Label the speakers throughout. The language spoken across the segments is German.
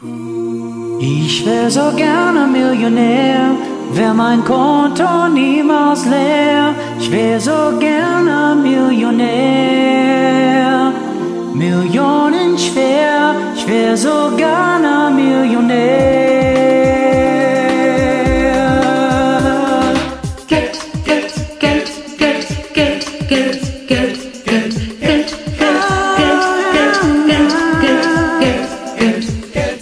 Speaker 1: Ich wär so gerne Millionär, wär mein Konto niemals leer. Ich wär so gerne Millionär, Millionen schwer. Ich wär so gerne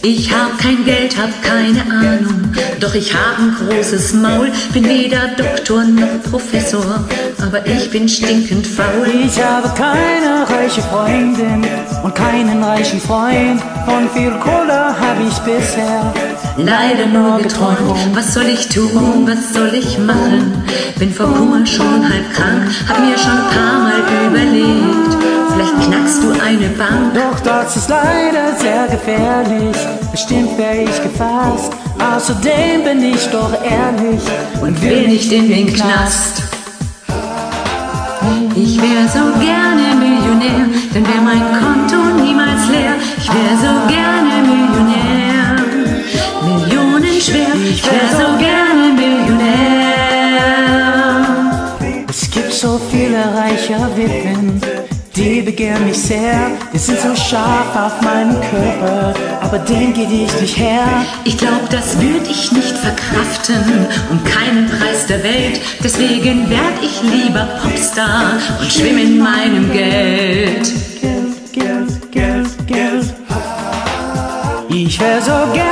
Speaker 2: Ich hab kein Geld, hab keine Ahnung, doch ich hab ein großes Maul, bin weder Doktor noch Professor, aber ich bin stinkend faul.
Speaker 1: Ich habe keine reiche Freundin und keinen reichen Freund. Von viel Cola hab ich bisher
Speaker 2: Leider nur geträumt, was soll ich tun, was soll ich machen? Bin vor Kummer schon halb krank, hab mir schon ein paar Mal überlegt, vielleicht knackst du eine Bank.
Speaker 1: Doch das ist leider sehr gefährlich. Bestimmt wär ich gefasst. Außerdem bin ich doch ehrlich
Speaker 2: und will nicht in den Knast. Ich wär so gerne Millionär, dann wär mein Konto niemals leer. Ich wär so gerne Millionär, Millionen schwer. Ich wär so gerne Millionär.
Speaker 1: Es gibt so viele reiche Wippen, die begehren mich sehr. Die sind so scharf auf meinen Körper, aber den geht ich nicht her.
Speaker 2: Ich glaub, das würd ich nicht verkraften um keinen Preis der Welt. Deswegen werd ich lieber Popstar und schwimm in meinem Geld.
Speaker 1: Geld, Geld, Geld, Geld. Ich wär so gerne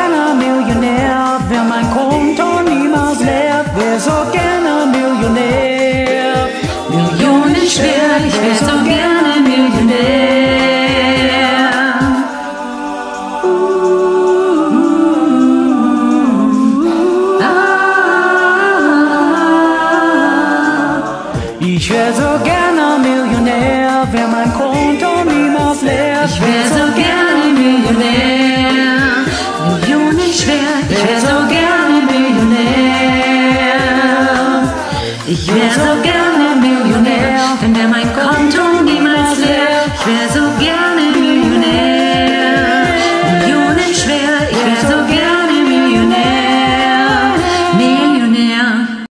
Speaker 1: Ich wär so gerne Millionär, wär mein Konto niemals leer. Ich wär so gerne Millionär,
Speaker 2: Millionen schwer. Ich wär so gerne Millionär.
Speaker 1: Ich wär so gerne Millionär, wenn wär mein Konto niemals leer.
Speaker 2: Ich wär so